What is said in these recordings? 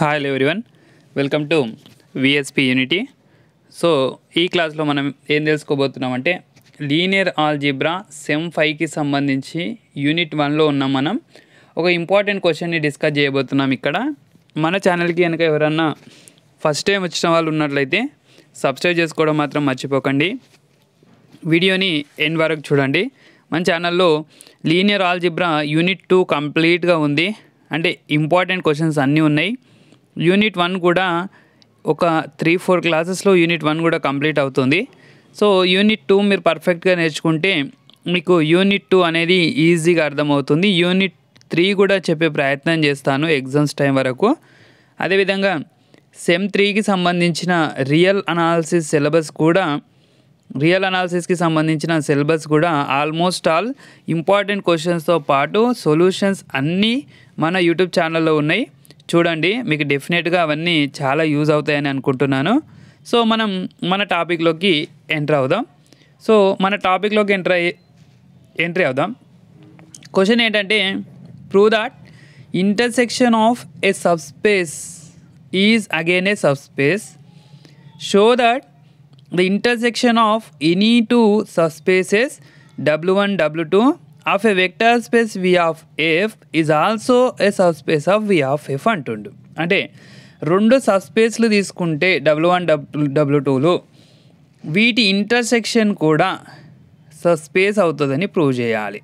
Hi everyone welcome to VSP unity so ఈ క్లాస్లో మనం ఏం తెలుసుకోబోతున్నామంటే లీనియర్ ఆల్జిబ్రా సెమ్ ఫైవ్కి సంబంధించి యూనిట్ వన్లో ఉన్నాం మనం. ఒక ఇంపార్టెంట్ క్వశ్చన్ని డిస్కస్ చేయబోతున్నాం ఇక్కడ. మన ఛానల్కి కనుక ఎవరన్నా ఫస్ట్ టైం వచ్చిన వాళ్ళు ఉన్నట్లయితే సబ్స్క్రైబ్ చేసుకోవడం మాత్రం మర్చిపోకండి. వీడియోని ఎండ్ వరకు చూడండి. మన ఛానల్లో లీనియర్ ఆల్జిబ్రా యూనిట్ టూ కంప్లీట్గా ఉంది. అంటే ఇంపార్టెంట్ క్వశ్చన్స్ అన్నీ ఉన్నాయి. యూనిట్ వన్ కూడా ఒక త్రీ ఫోర్ క్లాసెస్లో యూనిట్ వన్ కూడా కంప్లీట్ అవుతుంది. సో యూనిట్ టూ మీరు పర్ఫెక్ట్గా నేర్చుకుంటే మీకు యూనిట్ టూ అనేది ఈజీగా అర్థమవుతుంది. యూనిట్ త్రీ కూడా చెప్పే ప్రయత్నం చేస్తాను ఎగ్జామ్స్ టైం వరకు. అదేవిధంగా సెమ్ త్రీకి సంబంధించిన రియల్ అనాలిసిస్ సిలబస్ కూడా రియల్ అనాలిసిస్కి సంబంధించిన సిలబస్ కూడా ఆల్మోస్ట్ ఆల్ ఇంపార్టెంట్ క్వశ్చన్స్తో పాటు సొల్యూషన్స్ అన్నీ మన యూట్యూబ్ ఛానల్లో ఉన్నాయి. చూడండి మీకు డెఫినెట్గా అవన్నీ చాలా యూజ్ అవుతాయని అనుకుంటున్నాను. సో మనం మన టాపిక్లోకి ఎంటర్ అవుదాం. సో మన టాపిక్లోకి ఎంటర్ అయ్యి ఎంట్రీ అవుదాం. క్వశ్చన్ ఏంటంటే prove that intersection of a subspace is again a subspace show that the intersection of any two subspaces W one W two of a vector space v of f is also a subspace of v of f అంటుండు. అంటే రెండు సబ్స్పేస్లు తీసుకుంటే W one W W టూలు వీటి intersection కూడా subspace అవుతుందని prove చేయాలి.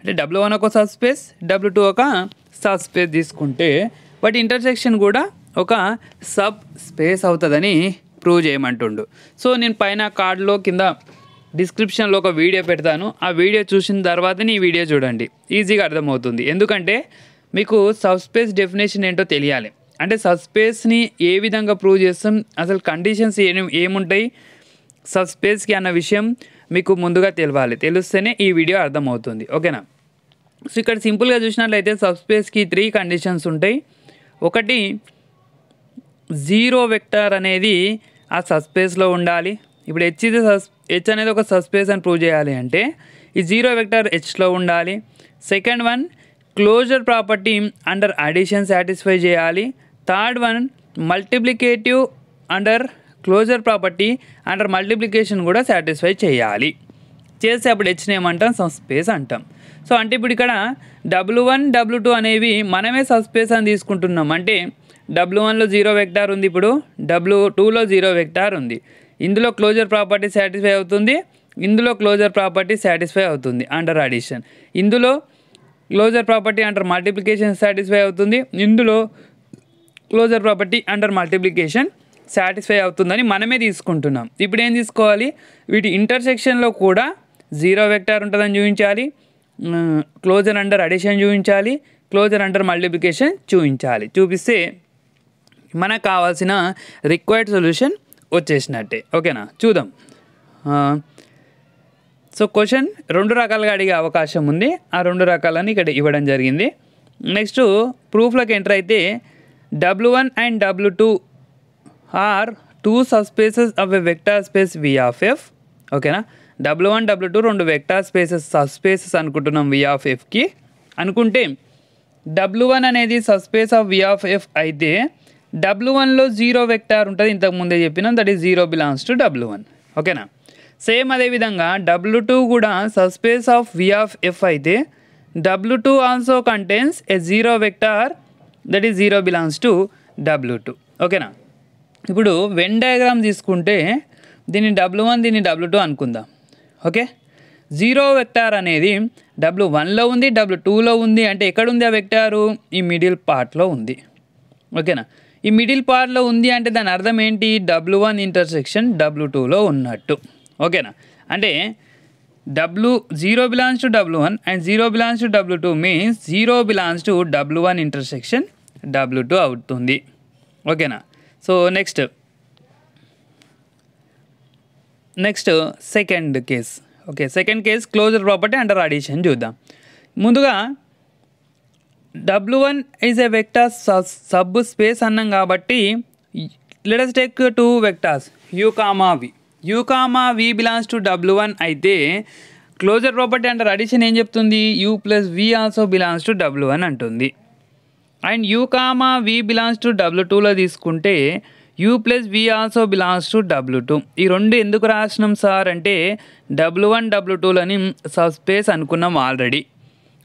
అంటే డబ్ల్యూ వన్ ఒక సబ్స్పేస్ డబ్ల్యూ టూ ఒక సబ్స్పేస్ తీసుకుంటే వాటి ఇంటర్సెక్షన్ కూడా ఒక సబ్ స్పేస్ అవుతుందని ప్రూవ్ చేయమంటుండు. సో నేను పైన కార్డులో కింద డిస్క్రిప్షన్లో ఒక వీడియో పెడతాను. ఆ వీడియో చూసిన తర్వాతనే ఈ వీడియో చూడండి. ఈజీగా అర్థమవుతుంది. ఎందుకంటే మీకు సబ్స్పేస్ డెఫినేషన్ ఏంటో తెలియాలి. అంటే సబ్స్పేస్ని ఏ విధంగా ప్రూవ్ చేస్తాం? అసలు కండిషన్స్ ఏమి ఏముంటాయి? సబ్స్పేస్కి అన్న విషయం మీకు ముందుగా తెలియాలి తెలిస్తేనే ఈ వీడియో అర్థమవుతుంది. ఓకేనా? సో ఇక్కడ సింపుల్గా చూసినట్లయితే సబ్స్పేస్కి త్రీ కండిషన్స్ ఉంటాయి. ఒకటి జీరో వెక్టర్ అనేది ఆ సస్పేస్లో ఉండాలి. ఇప్పుడు హెచ్ సస్ హెచ్ అనేది ఒక సబ్స్పేస్ అని ప్రూవ్ చేయాలి అంటే ఈ జీరో వెక్టర్ హెచ్లో ఉండాలి. Second one closure property under addition satisfy చేయాలి. Third one multiplicative under closure property under multiplication కూడా సాటిస్ఫై చేయాలి. చేస్తే అప్పుడు హెచ్ని ఏమంటాం సబ్స్పేస్ అంటాం. సో అంటే ఇప్పుడు ఇక్కడ డబ్ల్యూ వన్ డబ్ల్యూ టూ అనేవి మనమే సబ్స్పేస్ అని తీసుకుంటున్నాం. అంటే డబ్ల్యూ వన్లో జీరో వెక్టార్ ఉంది ఇప్పుడు డబ్ల్యూ టూలో జీరో వెక్టార్ ఉంది. ఇందులో క్లోజర్ ప్రాపర్టీ సాటిస్ఫై అవుతుంది. ఇందులో క్లోజర్ ప్రాపర్టీ సాటిస్ఫై అవుతుంది అండర్ అడిషన్. ఇందులో closure property under multiplication satisfy అవుతుంది. ఇందులో closure property under multiplication satisfy అవుతుందని మనమే తీసుకుంటున్నాం. ఇప్పుడు ఏం తీసుకోవాలి? వీటి ఇంటర్సెక్షన్లో కూడా జీరో వెక్టార్ ఉంటుందని చూపించాలి. క్లోజర్ అండర్ అడిషన్ చూపించాలి. క్లోజర్ అండర్ మల్టిప్లికేషన్ చూపించాలి. చూపిస్తే మనకు కావాల్సిన రిక్వైర్డ్ సొల్యూషన్ వచ్చేసినట్టే. ఓకేనా? చూద్దాం. సో క్వశ్చన్ రెండు రకాలుగా అడిగే అవకాశం ఉంది. ఆ రెండు రకాలని ఇక్కడ ఇవ్వడం జరిగింది. నెక్స్ట్ ప్రూఫ్లోకి ఎంటర్ అయితే W one and W two are two subspaces of a vector space V of F ఓకేనా? డబ్ల్యూ వన్ డబ్ల్యూ టూ రెండు వెక్టార్ స్పేసెస్ సబ్స్పేసెస్ అనుకుంటున్నాం వి ఆఫ్ ఎఫ్కి అనుకుంటే డబ్ల్యూ వన్ అనేది subspace of V of F అయితే W వన్లో zero vector ఉంటుంది ఇంతకు ముందే చెప్పినాం that is zero belongs to W one ఓకేనా సేమ్ అదేవిధంగా డబ్ల్యూ టూ కూడా subspace of V of F అయితే W two also contains a zero vector that is zero belongs to W two ఓకేనా ఇప్పుడు వెన్ డయాగ్రామ్ తీసుకుంటే దీన్ని W one దీన్ని W two అనుకుందాం. ఓకే జీరో వెక్టార్ అనేది డబ్ల్యూ వన్లో ఉంది డబ్ల్యూ టూలో ఉంది అంటే ఎక్కడుంది ఆ వెక్టారు ఈ మిడిల్ పార్ట్లో ఉంది. ఓకేనా ఈ మిడిల్ పార్ట్లో ఉంది అంటే దాని అర్థం ఏంటి? డబ్ల్యూ వన్ ఇంటర్సెక్షన్ డబ్ల్యూ టూలో ఉన్నట్టు. ఓకేనా? అంటే W zero belongs to W one and zero belongs to W two means zero belongs to W one intersection W two అవుతుంది. ఓకేనా? So next. Next second case. Okay second case closure property under addition చూద్దాం. ముందుగా W one is a vector sub space అన్నాం కాబట్టి let us take two vectors u comma v u comma v belongs to W one అయితే closure property under addition ఏం చెప్తుంది? U plus v also belongs to W one అంటుంది. And u comma v belongs to W టూలో తీసుకుంటే u plus v also belongs to W two ఈ రెండు ఎందుకు రాసినాం సార్? అంటే డబ్ల్యూ వన్ డబ్ల్యూ టూలని సబ్ స్పేస్ అనుకున్నాం ఆల్రెడీ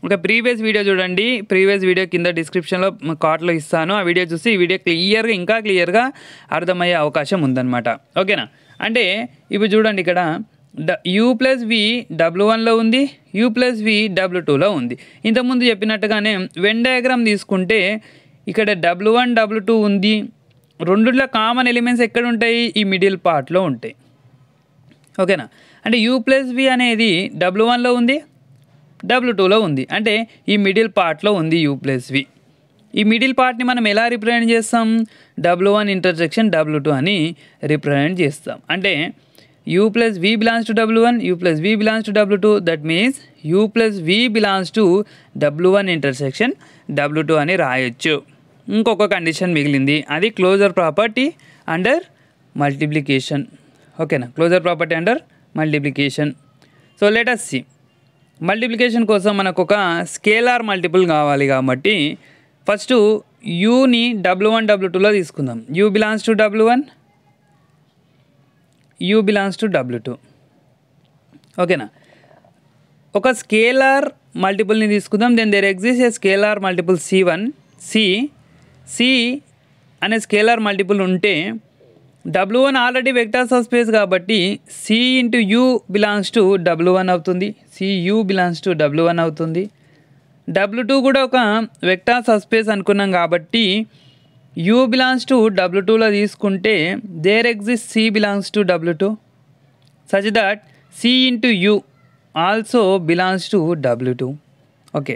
ఒక ప్రీవియస్ వీడియో చూడండి. ప్రీవియస్ వీడియో కింద డిస్క్రిప్షన్లో కార్ట్లో ఇస్తాను. ఆ వీడియో చూసి ఈ వీడియో క్లియర్గా ఇంకా క్లియర్గా అర్థమయ్యే అవకాశం ఉందన్నమాట. ఓకేనా? అంటే ఇప్పుడు చూడండి ఇక్కడ. డ యూ ప్లస్ వి డబ్ల్యూ వన్లో ఉంది యూ ప్లస్ వి డబ్ల్యూ టూలో ఉంది. ఇంతకుముందు చెప్పినట్టుగానే వెన్ డయాగ్రామ్ తీసుకుంటే ఇక్కడ డబ్ల్యూ వన్ డబ్ల్యూ టూ ఉంది. రెండులో కామన్ ఎలిమెంట్స్ ఎక్కడ ఉంటాయి ఈ మిడిల్ పార్ట్లో ఉంటాయి. ఓకేనా? అంటే యూ ప్లస్ వి అనేది డబ్ల్యూ వన్లో ఉంది డబ్ల్యూ టూలో ఉంది. అంటే ఈ మిడిల్ పార్ట్లో ఉంది యూ ప్లస్ వి ఈ మిడిల్ పార్ట్ని మనం ఎలా రిప్రజెంట్ చేస్తాం? W one intersection W two అని రిప్రజెంట్ చేస్తాం. అంటే u plus v belongs to W one u plus v belongs to W two that means u plus v belongs to W one intersection W two అని రాయొచ్చు. ఇంకొక condition మిగిలింది. అది closure property under multiplication ఓకేనా closure property under multiplication so let's see multiplication కోసం మనకు ఒక scalar multiple కావాలి కాబట్టి ఫస్ట్ యూని డబ్ల్యూ వన్ డబ్ల్యూ టూలో తీసుకుందాం. U belongs to W one u belongs to W two ఓకేనా ఒక స్కేలార్ మల్టిపుల్ని తీసుకుందాం. Then there exist a scalar multiple c one c c అనే స్కేలార్ మల్టిపుల్ ఉంటే W one already vectors of space కాబట్టి c into u belongs to W one అవుతుంది. C u belongs to W one అవుతుంది. W two కూడా ఒక vectors of space అనుకున్నాం కాబట్టి you belongs to W టూలో తీసుకుంటే there exist c belongs to W two such that c into u also belongs to W two okay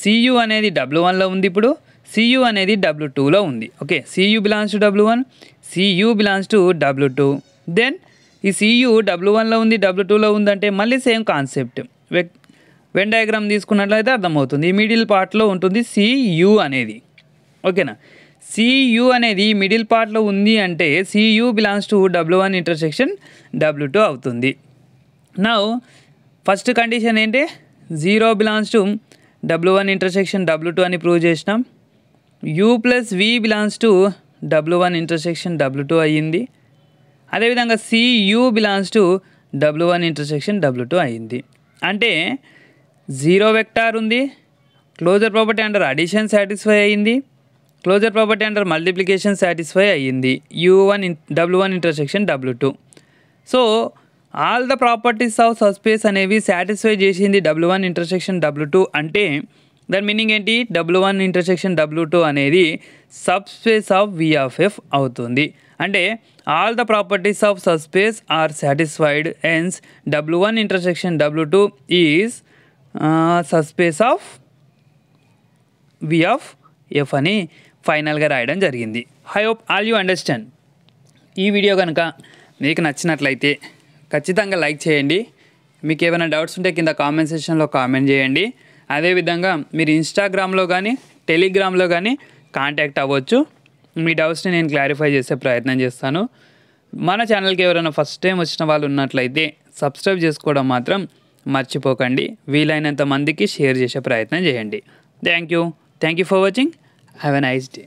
c u అనేది W వన్లో ఉంది ఇప్పుడు. సియు అనేది డబ్ల్యూ టూలో ఉంది. Okay c u belongs to W one c u belongs to W two then ఈ c u W వన్లో ఉంది డబ్ల్యూ టూలో ఉందంటే మళ్ళీ సేమ్ కాన్సెప్ట్ వెక్ వెన్ డయాగ్రామ్ తీసుకున్నట్లయితే అర్థమవుతుంది. ఈ మిడిల్ పార్ట్లో ఉంటుంది సియు అనేది. ఓకేనా? సియు అనేది మిడిల్ పార్ట్లో ఉంది అంటే c u belongs to W one intersection W two అవుతుంది. నా ఫస్ట్ కండిషన్ ఏంటి? Zero belongs to W one intersection W two అని ప్రూవ్ చేసినాం. U plus v belongs to W one intersection W two అయ్యింది. అదేవిధంగా c u belongs to W one intersection W two అయ్యింది. అంటే zero vector ఉంది. Closure property under addition satisfy అయ్యింది. Closure property under multiplication satisfy అయ్యింది. U one in W one intersection W two so all the properties of subspace అనేవి satisfy చేసింది W one intersection W two అంటే దాని meaning ఏంటి? W one intersection W two అనేది subspace of V of F అవుతుంది. అంటే all the properties of subspace are satisfied hence W one intersection W two is subspace of V of F అని ఫైనల్గా రాయడం జరిగింది. I hope all you understand ఈ video కనుక మీకు నచ్చినట్లయితే ఖచ్చితంగా లైక్ చేయండి. మీకు ఏమైనా డౌట్స్ ఉంటే కింద కామెంట్ సెక్షన్లో కామెంట్ చేయండి. అదేవిధంగా మీరు ఇన్స్టాగ్రామ్లో కానీ టెలిగ్రామ్లో కానీ కాంటాక్ట్ అవ్వచ్చు. మీ డౌట్స్ని నేను క్లారిఫై చేసే ప్రయత్నం చేస్తాను. మన ఛానల్కి ఎవరైనా ఫస్ట్ టైం వచ్చిన వాళ్ళు ఉన్నట్లయితే సబ్స్క్రైబ్ చేసుకోవడం మాత్రం మర్చిపోకండి. వీలైనంత మందికి షేర్ చేసే ప్రయత్నం చేయండి. Thank you thank you for watching have a nice day